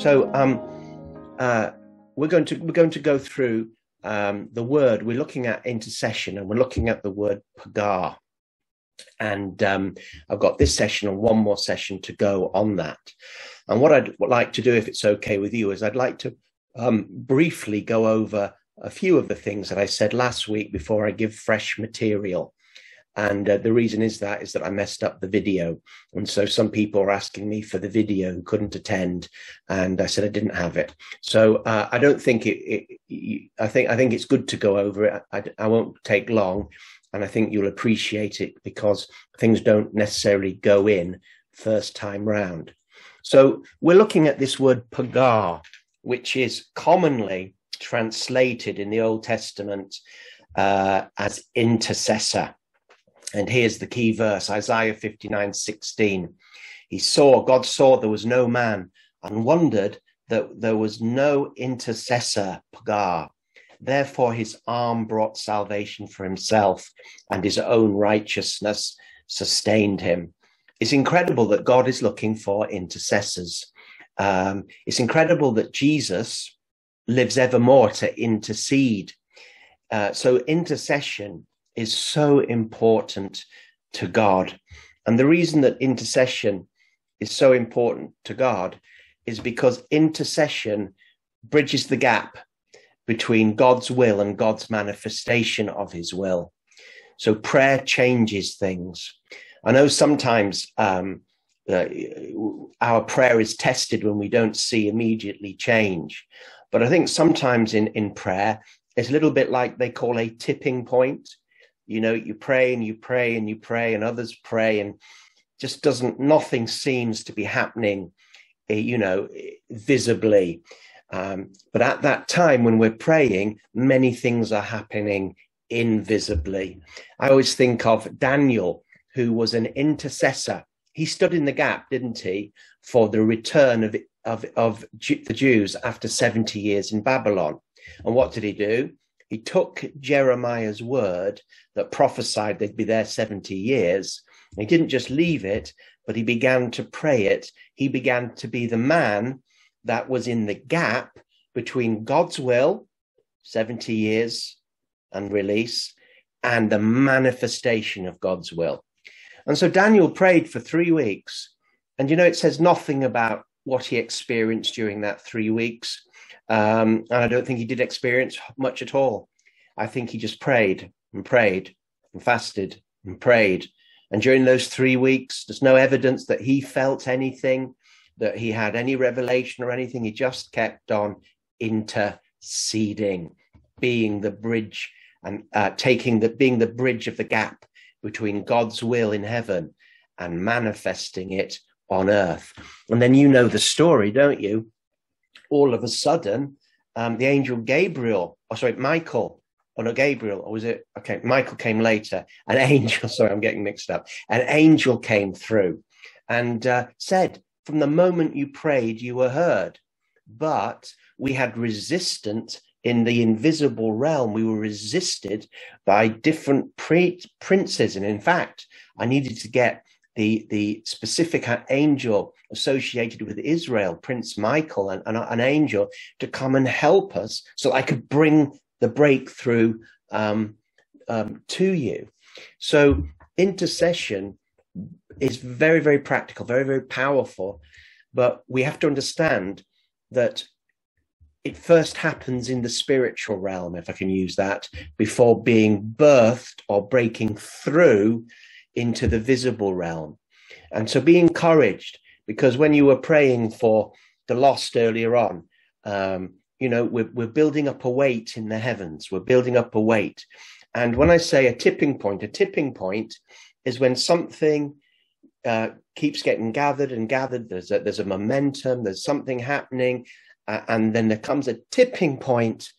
So um, uh, we're going to we're going to go through um, the word. We're looking at intercession, and we're looking at the word paga. And um, I've got this session and one more session to go on that. And what I'd like to do, if it's okay with you, is I'd like to um, briefly go over a few of the things that I said last week before I give fresh material. And uh, the reason is that is that I messed up the video, and so some people are asking me for the video who couldn't attend, and I said I didn't have it. So uh, I don't think it, it, I think I think it's good to go over it. I, I won't take long, and I think you'll appreciate it because things don't necessarily go in first time round. So we're looking at this word paga, which is commonly translated in the Old Testament uh, as intercessor. And here's the key verse Isaiah 59 16. He saw, God saw there was no man and wondered that there was no intercessor, Paga. Therefore, his arm brought salvation for himself, and his own righteousness sustained him. It's incredible that God is looking for intercessors. Um, it's incredible that Jesus lives evermore to intercede. Uh, so, intercession is so important to God. And the reason that intercession is so important to God is because intercession bridges the gap between God's will and God's manifestation of his will. So prayer changes things. I know sometimes um, uh, our prayer is tested when we don't see immediately change. But I think sometimes in, in prayer, it's a little bit like they call a tipping point you know you pray and you pray and you pray and others pray and just doesn't nothing seems to be happening eh, you know visibly. Um, but at that time when we're praying many things are happening invisibly. I always think of daniel who was an intercessor. He stood in the gap didn't he for the return of of, of the jews after 70 years in babylon. And what did he do he took Jeremiah's word that prophesied they'd be there 70 years. He didn't just leave it, but he began to pray it. He began to be the man that was in the gap between God's will, 70 years and release, and the manifestation of God's will. And so Daniel prayed for three weeks. And you know, it says nothing about what he experienced during that three weeks. Um, and I don't think he did experience much at all. I think he just prayed and prayed and fasted and prayed. And during those three weeks, there's no evidence that he felt anything, that he had any revelation or anything. He just kept on interceding, being the bridge and uh, taking the being the bridge of the gap between God's will in heaven and manifesting it on earth. And then you know the story, don't you? All of a sudden, um, the angel Gabriel, or oh, sorry, Michael, or no, Gabriel, or was it? Okay, Michael came later. An angel, sorry, I'm getting mixed up. An angel came through and uh, said, From the moment you prayed, you were heard. But we had resistance in the invisible realm. We were resisted by different pre- princes. And in fact, I needed to get the, the specific angel associated with Israel, Prince Michael, and, and an angel to come and help us so I could bring the breakthrough um, um, to you. So intercession is very, very practical, very, very powerful. But we have to understand that it first happens in the spiritual realm, if I can use that, before being birthed or breaking through into the visible realm. And so be encouraged because when you were praying for the lost earlier on, um, you know, we're, we're building up a weight in the heavens. We're building up a weight. And when I say a tipping point, a tipping point is when something uh, keeps getting gathered and gathered. There's a, there's a momentum, there's something happening. Uh, and then there comes a tipping point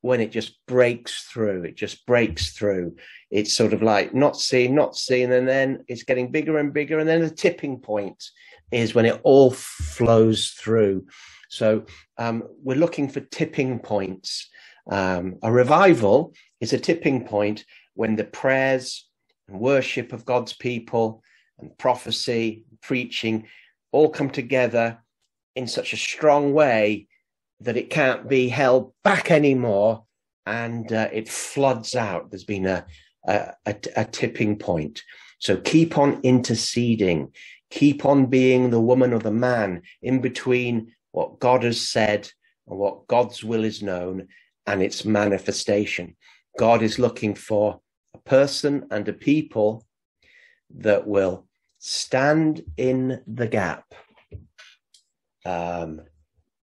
when it just breaks through. It just breaks through. It's sort of like not seen, not seen, and then it's getting bigger and bigger. And then the tipping point is when it all flows through. So um, we're looking for tipping points. Um, a revival is a tipping point when the prayers and worship of God's people and prophecy, preaching all come together in such a strong way that it can't be held back anymore and uh, it floods out. There's been a, a, a, a tipping point. So keep on interceding, keep on being the woman or the man in between what God has said and what God's will is known and its manifestation. God is looking for a person and a people that will stand in the gap um,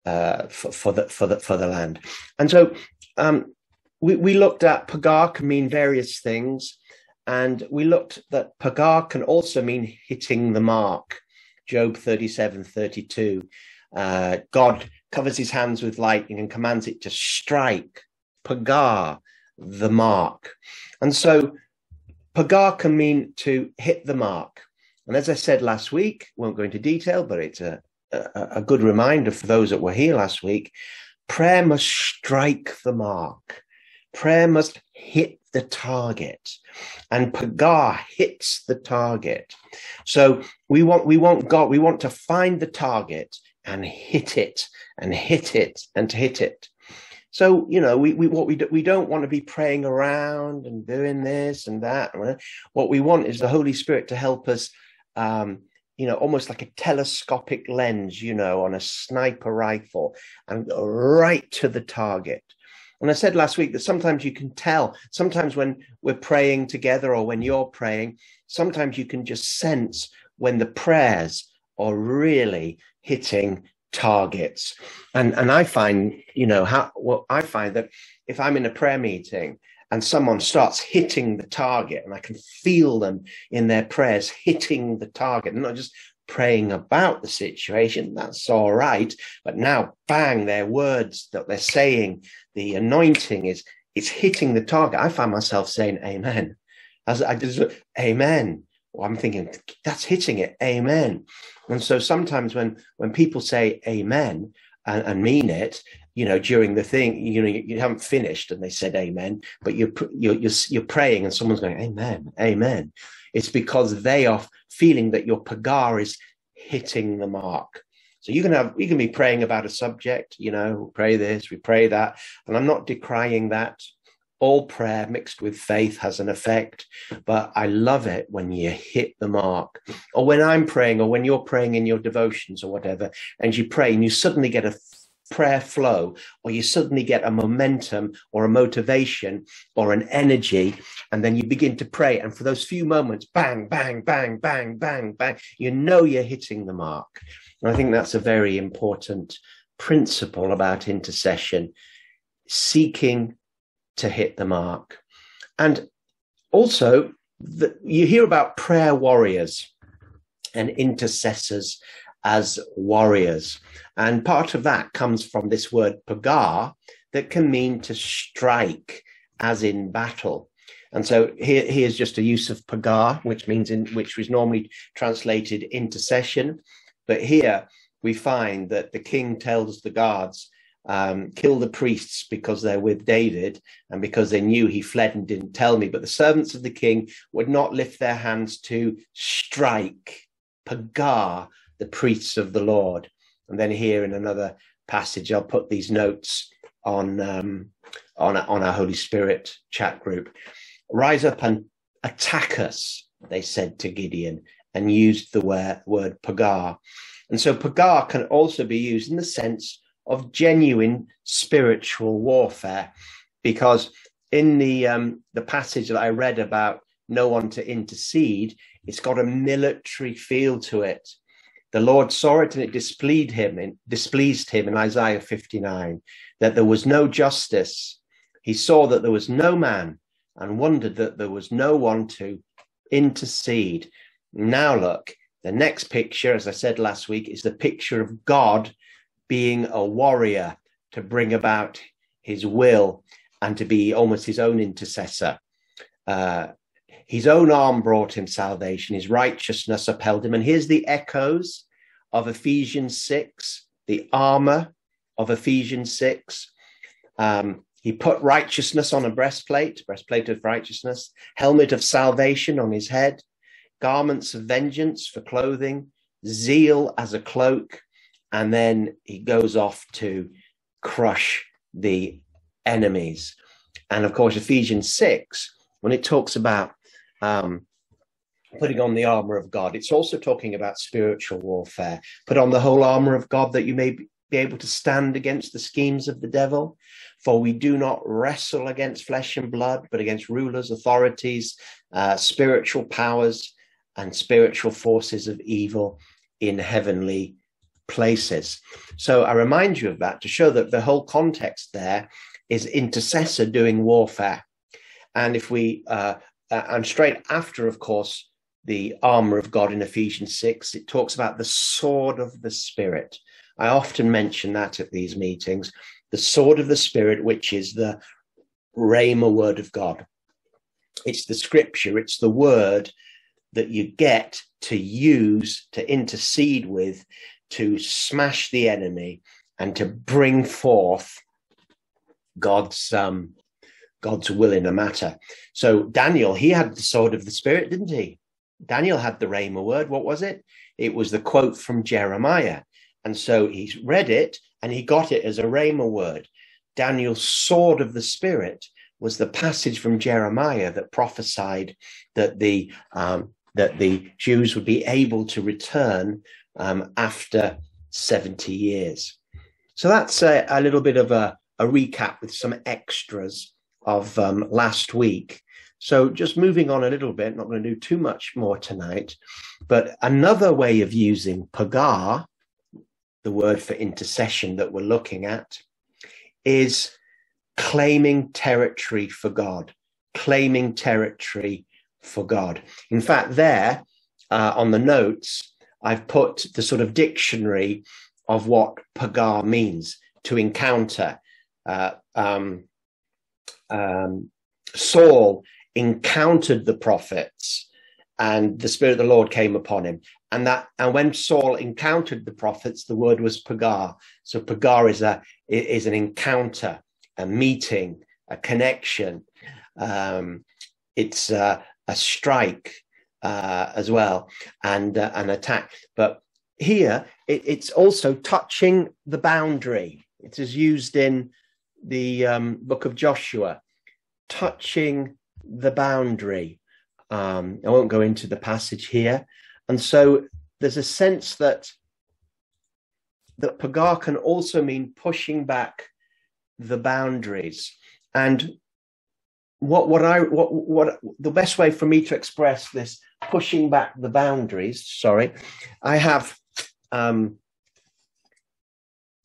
uh, for, for, the for the for the land. And so um, we, we looked at paga can mean various things, and we looked that paga can also mean hitting the mark. Job 37, 32. Uh, God covers his hands with lightning and commands it to strike, paga, the mark. And so paga can mean to hit the mark. And as I said last week, won't go into detail, but it's a, a, good reminder for those that were here last week. Prayer must strike the mark. Prayer must hit the target and paga hits the target so we want we want god we want to find the target and hit it and hit it and hit it so you know we, we what we do, we don't want to be praying around and doing this and that what we want is the holy spirit to help us um, you know almost like a telescopic lens you know on a sniper rifle and go right to the target and I said last week that sometimes you can tell, sometimes when we're praying together or when you're praying, sometimes you can just sense when the prayers are really hitting targets. And and I find, you know, how well I find that if I'm in a prayer meeting and someone starts hitting the target and I can feel them in their prayers hitting the target, not just praying about the situation, that's all right. But now, bang, their words that they're saying, the anointing is it's hitting the target. I find myself saying amen. As I just amen. Well, I'm thinking that's hitting it. Amen. And so sometimes when when people say amen and, and mean it, you know, during the thing, you know, you, you, haven't finished and they said amen, but you're, you're, you're, you're praying and someone's going, amen, amen. It's because they are feeling that your paga is hitting the mark. So you can have you can be praying about a subject, you know, pray this, we pray that, and I'm not decrying that. All prayer mixed with faith has an effect, but I love it when you hit the mark, or when I'm praying, or when you're praying in your devotions or whatever, and you pray and you suddenly get a prayer flow, or you suddenly get a momentum or a motivation or an energy, and then you begin to pray. And for those few moments, bang, bang, bang, bang, bang, bang, you know you're hitting the mark. And I think that's a very important principle about intercession, seeking to hit the mark. And also, the, you hear about prayer warriors and intercessors as warriors. And part of that comes from this word paga that can mean to strike, as in battle. And so here, here's just a use of paga, which means in which was normally translated intercession. But here we find that the king tells the guards, um, kill the priests because they're with David and because they knew he fled and didn't tell me. But the servants of the king would not lift their hands to strike, paga, the priests of the Lord. And then here in another passage, I'll put these notes on um, on, on our Holy Spirit chat group. Rise up and attack us, they said to Gideon, and used the word, word paga. And so paga can also be used in the sense of genuine spiritual warfare, because in the um, the passage that I read about no one to intercede, it's got a military feel to it. The Lord saw it and it displeased him in, displeased him in Isaiah 59 that there was no justice. He saw that there was no man and wondered that there was no one to intercede. Now look, the next picture, as I said last week, is the picture of God being a warrior to bring about his will and to be almost his own intercessor. Uh, his own arm brought him salvation, his righteousness upheld him. And here's the echoes of Ephesians 6, the armor of Ephesians 6. Um, he put righteousness on a breastplate, breastplate of righteousness, helmet of salvation on his head, garments of vengeance for clothing, zeal as a cloak, and then he goes off to crush the enemies. And of course, Ephesians 6, when it talks about um, putting on the armor of God, it's also talking about spiritual warfare. Put on the whole armor of God that you may be able to stand against the schemes of the devil. For we do not wrestle against flesh and blood, but against rulers, authorities, uh, spiritual powers, and spiritual forces of evil in heavenly places. So I remind you of that to show that the whole context there is intercessor doing warfare. And if we, uh, uh, and straight after, of course, the armor of God in Ephesians 6, it talks about the sword of the Spirit. I often mention that at these meetings the sword of the Spirit, which is the Rhema word of God. It's the scripture, it's the word that you get to use to intercede with to smash the enemy and to bring forth God's um, God's will in a matter. So Daniel, he had the sword of the spirit, didn't he? Daniel had the Rhema word. What was it? It was the quote from Jeremiah. And so he read it and he got it as a Rhema word. Daniel's sword of the spirit was the passage from Jeremiah that prophesied that the um, that the Jews would be able to return um, after 70 years. So that's a, a little bit of a, a, recap with some extras of um, last week. So just moving on a little bit, not going to do too much more tonight, but another way of using paga, the word for intercession that we're looking at, is claiming territory for God, claiming territory for God. In fact, there uh, on the notes, I've put the sort of dictionary of what paga means to encounter. Uh, um, um, Saul encountered the prophets, and the Spirit of the Lord came upon him. And that, and when Saul encountered the prophets, the word was paga. So paga is a is an encounter, a meeting, a connection. Um, it's a strike uh, as well and uh, an attack. But here it, it's also touching the boundary. It is used in the um, book of Joshua, touching the boundary. Um, I won't go into the passage here. And so there's a sense that that paga can also mean pushing back the boundaries. And what what I what what the best way for me to express this pushing back the boundaries. Sorry, I have. Um,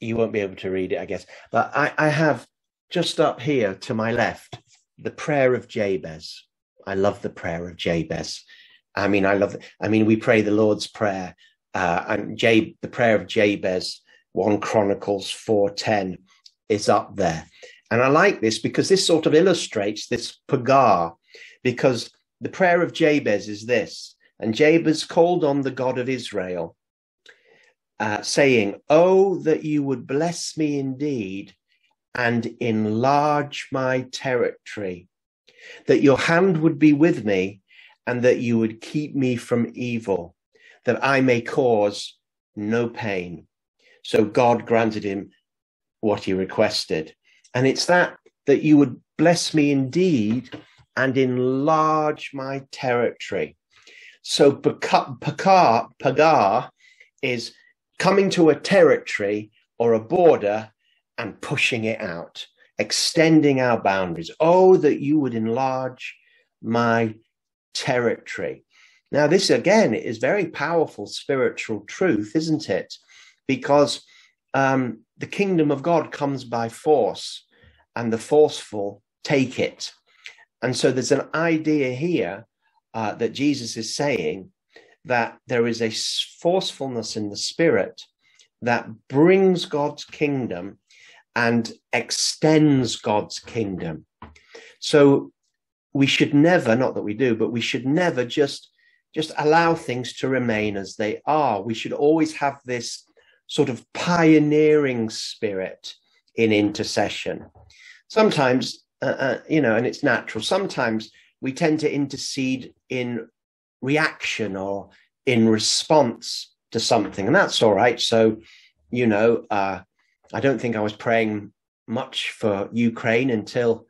you won't be able to read it, I guess, but I, I have just up here to my left the prayer of Jabez. I love the prayer of Jabez. I mean, I love. I mean, we pray the Lord's prayer, uh, and Jab, the prayer of Jabez, one Chronicles four ten, is up there, and I like this because this sort of illustrates this paga, because the prayer of Jabez is this, and Jabez called on the God of Israel, uh, saying, Oh, that you would bless me indeed and enlarge my territory, that your hand would be with me, and that you would keep me from evil, that I may cause no pain. So God granted him what he requested. And it's that, that you would bless me indeed and enlarge my territory. So Paga, Paga is coming to a territory or a border and pushing it out, extending our boundaries. Oh, that you would enlarge my territory. Now, this again is very powerful spiritual truth, isn't it? Because um, the kingdom of God comes by force, and the forceful take it. And so there's an idea here uh, that Jesus is saying that there is a forcefulness in the spirit that brings God's kingdom and extends God's kingdom. So we should never, not that we do, but we should never just just allow things to remain as they are. We should always have this sort of pioneering spirit in intercession. Sometimes uh, uh, you know, and it's natural. Sometimes we tend to intercede in reaction or in response to something, and that's all right. So you know, uh, I don't think I was praying much for Ukraine until,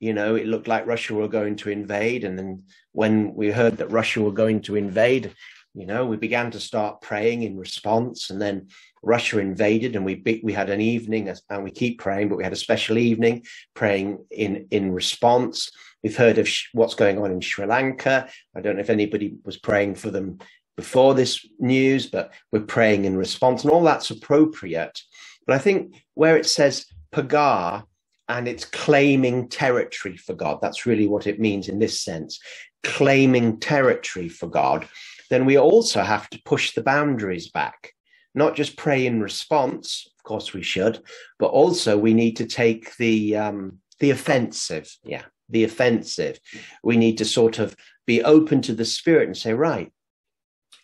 you know, it looked like Russia were going to invade. And then when we heard that Russia were going to invade, you know, we began to start praying in response. And then Russia invaded, and we we had an evening, and we keep praying, but we had a special evening praying in in response. We've heard of sh- what's going on in Sri Lanka. I don't know if anybody was praying for them before this news, but we're praying in response, and all that's appropriate. But I think where it says paga and it's claiming territory for God, that's really what it means in this sense claiming territory for God, then we also have to push the boundaries back, not just pray in response. Of course, we should, but also we need to take the um, the offensive. Yeah, the offensive. We need to sort of be open to the spirit and say, right,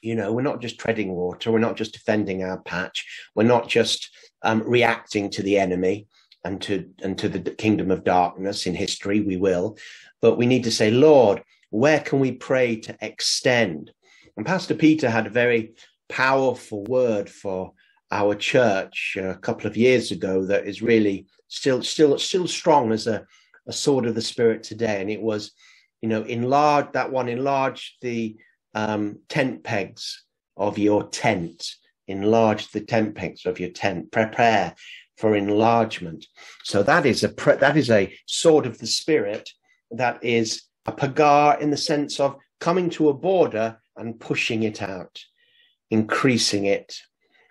you know, we're not just treading water, we're not just defending our patch, we're not just um, reacting to the enemy and to and to the kingdom of darkness in history. We will, but we need to say, Lord, where can we pray to extend? And Pastor Peter had a very powerful word for our church a couple of years ago that is really still still still strong as a, a sword of the spirit today. And it was, you know, enlarge that one, enlarge the um, tent pegs of your tent, enlarge the tent pegs of your tent, prepare for enlargement. So that is a pre- that is a sword of the spirit that is a paga in the sense of coming to a border and pushing it out, increasing it.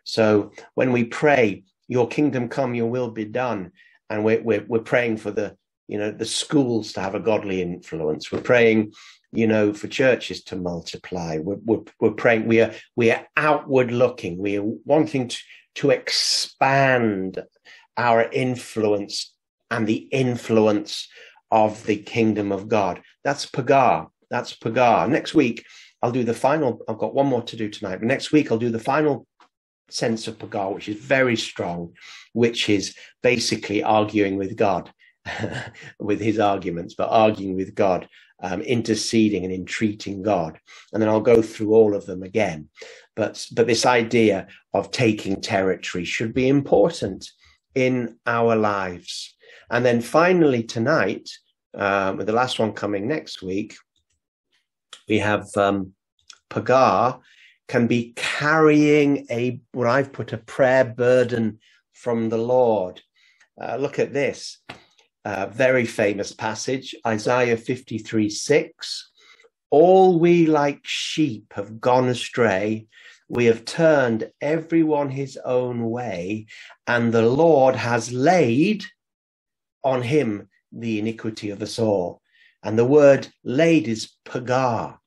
So when we pray, Your kingdom come, Your will be done, and we're, we're, we're praying for the you know the schools to have a godly influence. We're praying, you know, for churches to multiply. We're, we're, we're praying. We are we are outward looking. We are wanting to to expand our influence and the influence of the kingdom of God. That's paga. That's paga. Next week, I'll do the final. I've got one more to do tonight, but next week I'll do the final sense of paga, which is very strong, which is basically arguing with God, with his arguments, but arguing with God, um, interceding and entreating God. And then I'll go through all of them again. But but this idea of taking territory should be important in our lives. And then finally tonight, um, with the last one coming next week, we have um, Paga can be carrying a what I've put a prayer burden from the Lord. Uh, look at this very famous passage, Isaiah 53 6. All we like sheep have gone astray. We have turned everyone his own way, and the Lord has laid on him the iniquity of us all. And the word laid is paga.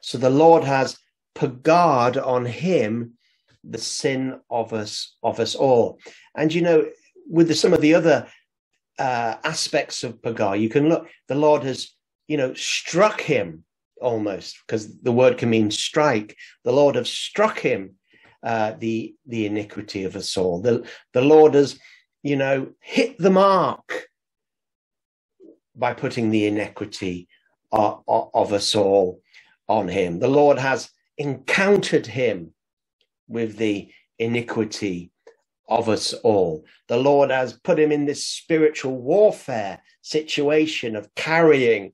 So the Lord has pagard on him the sin of us of us all. And you know, with the, some of the other uh, aspects of paga, you can look. The Lord has, you know, struck him almost because the word can mean strike. The Lord has struck him uh, the the iniquity of us all. The the Lord has, you know, hit the mark by putting the iniquity of, of us all on him. The Lord has encountered him with the iniquity of us all. The Lord has put him in this spiritual warfare situation of carrying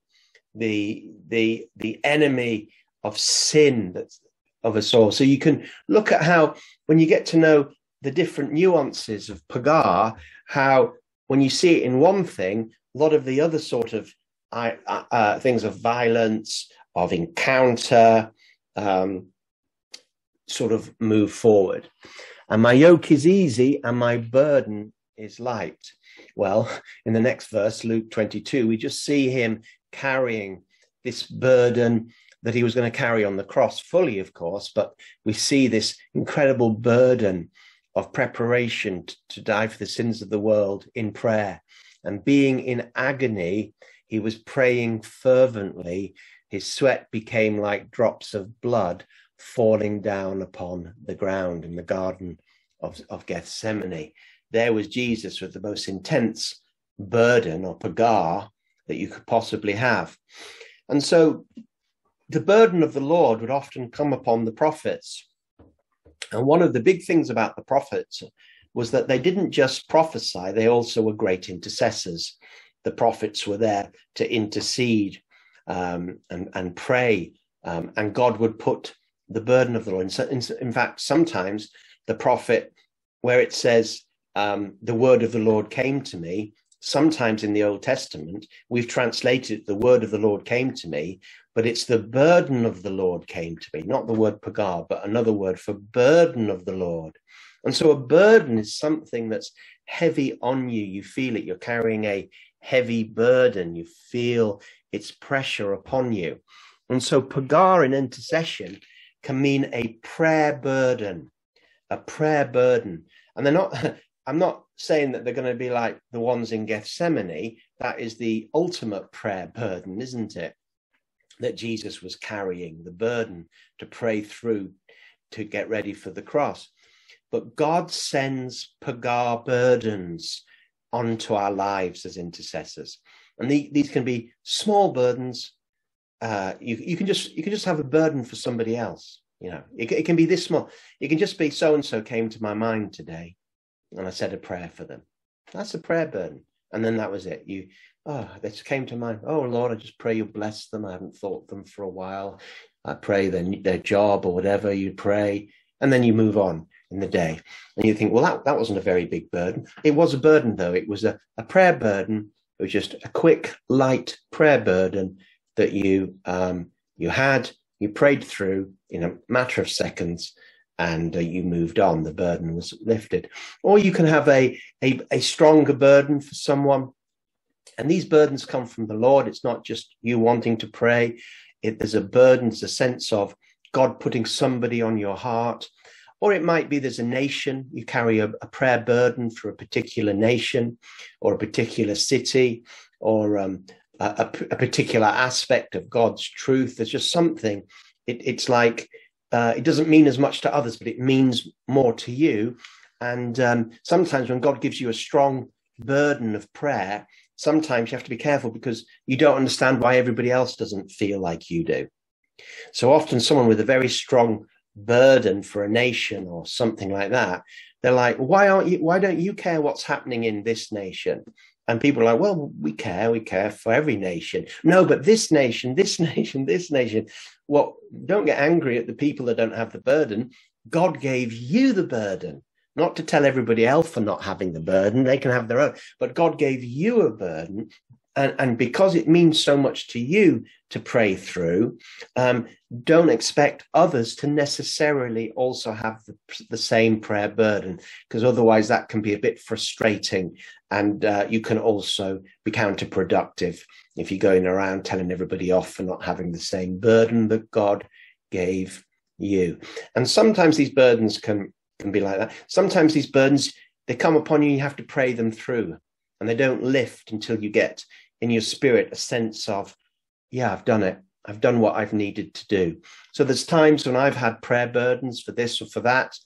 the the the enemy of sin that's of us all. So you can look at how when you get to know the different nuances of Paga, how when you see it in one thing, a lot of the other sort of uh, uh, things of violence, of encounter, um, sort of move forward. And my yoke is easy and my burden is light. Well, in the next verse, Luke 22, we just see him carrying this burden that he was going to carry on the cross fully, of course, but we see this incredible burden of preparation to, to die for the sins of the world in prayer. And being in agony, he was praying fervently his sweat became like drops of blood falling down upon the ground in the Garden of, of Gethsemane. There was Jesus with the most intense burden or paga that you could possibly have. And so the burden of the Lord would often come upon the prophets. And one of the big things about the prophets was that they didn't just prophesy, they also were great intercessors. The prophets were there to intercede um, and, and pray, um, and God would put the burden of the Lord. In, in fact, sometimes the prophet, where it says, um, the word of the Lord came to me, sometimes in the Old Testament, we've translated the word of the Lord came to me, but it's the burden of the Lord came to me, not the word paga, but another word for burden of the Lord. And so a burden is something that's heavy on you. You feel it. You're carrying a heavy burden. You feel its pressure upon you. And so paga in intercession can mean a prayer burden, a prayer burden. And they're not, I'm not saying that they're going to be like the ones in Gethsemane. That is the ultimate prayer burden, isn't it? That Jesus was carrying, the burden to pray through to get ready for the cross. But God sends paga burdens onto our lives as intercessors. And the, these can be small burdens. Uh, you, you can just you can just have a burden for somebody else. You know, it, it can be this small. It can just be so and so came to my mind today, and I said a prayer for them. That's a prayer burden. And then that was it. You, oh, this came to mind. Oh Lord, I just pray you bless them. I haven't thought them for a while. I pray their their job or whatever you pray, and then you move on in the day. And you think, well, that, that wasn't a very big burden. It was a burden though. It was a, a prayer burden. It was just a quick, light prayer burden that you um, you had, you prayed through in a matter of seconds, and uh, you moved on. The burden was lifted. Or you can have a, a, a stronger burden for someone. And these burdens come from the Lord. It's not just you wanting to pray. It, there's a burden, there's a sense of God putting somebody on your heart. Or it might be there's a nation, you carry a, a prayer burden for a particular nation or a particular city or um, a, a, particular aspect of God's truth. There's just something. It, it's like uh, it doesn't mean as much to others, but it means more to you. And um, sometimes when God gives you a strong burden of prayer, sometimes you have to be careful because you don't understand why everybody else doesn't feel like you do. So often, someone with a very strong burden for a nation or something like that, they're like, "Why aren't you? Why don't you care what's happening in this nation?" And people are like, well, we care, we care for every nation. No, but this nation, this nation, this nation. Well, don't get angry at the people that don't have the burden. God gave you the burden, not to tell everybody else for not having the burden. They can have their own, but God gave you a burden. And, and because it means so much to you to pray through, um, don't expect others to necessarily also have the, the same prayer burden, because otherwise that can be a bit frustrating and uh, you can also be counterproductive if you're going around telling everybody off for not having the same burden that God gave you. And sometimes these burdens can, can be like that. Sometimes these burdens, they come upon you, you have to pray them through, and they don't lift until you get in your spirit a sense of, yeah, I've done it. I've done what I've needed to do. So there's times when I've had prayer burdens for this or for that,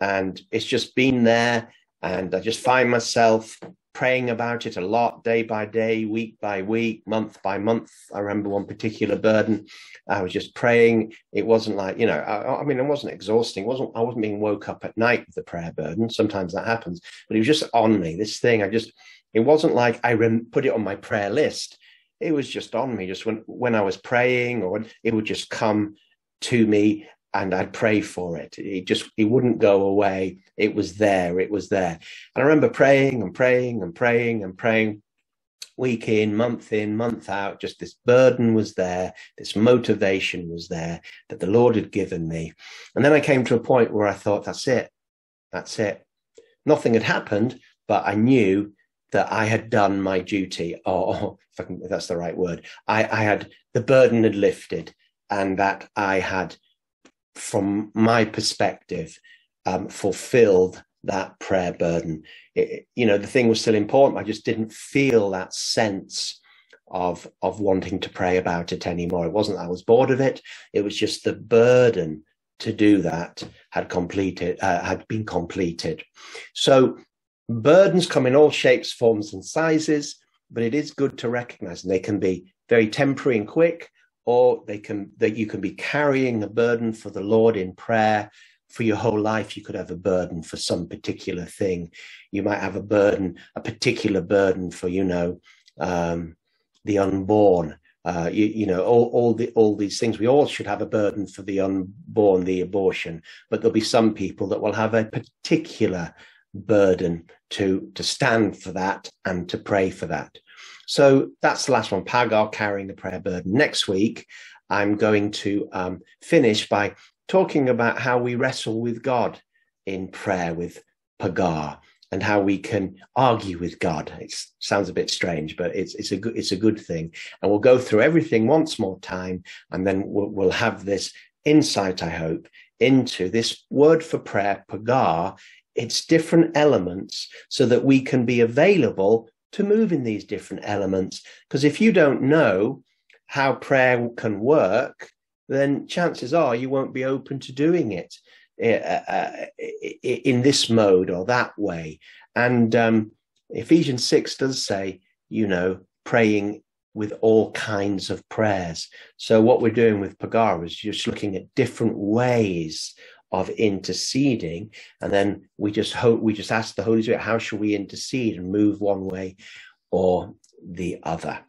and it's just been there, and I just find myself praying about it a lot, day by day, week by week, month by month. I remember one particular burden. I was just praying. It wasn't like you know. I, I mean, it wasn't exhausting. It wasn't I wasn't being woke up at night with the prayer burden. Sometimes that happens, but it was just on me. This thing, I just. It wasn't like I rem- put it on my prayer list. It was just on me. Just when when I was praying, or it would just come to me and I'd pray for it. It just it wouldn't go away. It was there. It was there. And I remember praying and praying and praying and praying week in, month in, month out. Just this burden was there. This motivation was there that the Lord had given me. And then I came to a point where I thought, that's it. That's it. Nothing had happened, but I knew that I had done my duty, or if, I can, if that's the right word, I, I had the burden had lifted, and that I had from my perspective, um, fulfilled that prayer burden. It, you know, the thing was still important. I just didn't feel that sense of of wanting to pray about it anymore. It wasn't I was bored of it. It was just the burden to do that had completed uh, had been completed. So burdens come in all shapes, forms, and sizes. But it is good to recognize, and they can be very temporary and quick, or they can that you can be carrying a burden for the Lord in prayer for your whole life, you could have a burden for some particular thing. You might have a burden, a particular burden for, you know, um, the unborn. Uh, you, you, know, all, all the all these things. We all should have a burden for the unborn, the abortion, but there'll be some people that will have a particular burden to to stand for that and to pray for that. So that's the last one. Paga carrying the prayer burden. Next week, I'm going to um, finish by talking about how we wrestle with God in prayer with Paga and how we can argue with God. It sounds a bit strange, but it's it's a good it's a good thing. And we'll go through everything once more time, and then we'll, we'll have this insight, I hope, into this word for prayer, paga, its different elements, so that we can be available to move in these different elements. Because if you don't know how prayer can work, then chances are you won't be open to doing it uh, uh, in this mode or that way. And um, Ephesians 6 does say, you know, praying with all kinds of prayers. So what we're doing with Pagara is just looking at different ways of interceding. And then we just hope, we just ask the Holy Spirit, how shall we intercede and move one way or the other?